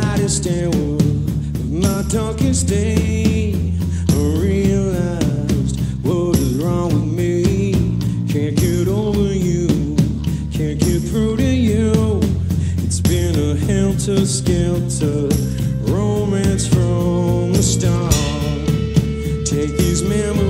saddest hour of my darkest day. I realized what is wrong with me. Can't get over you, can't get through to you. It's been a helter skelter romance from the start. Take these memories.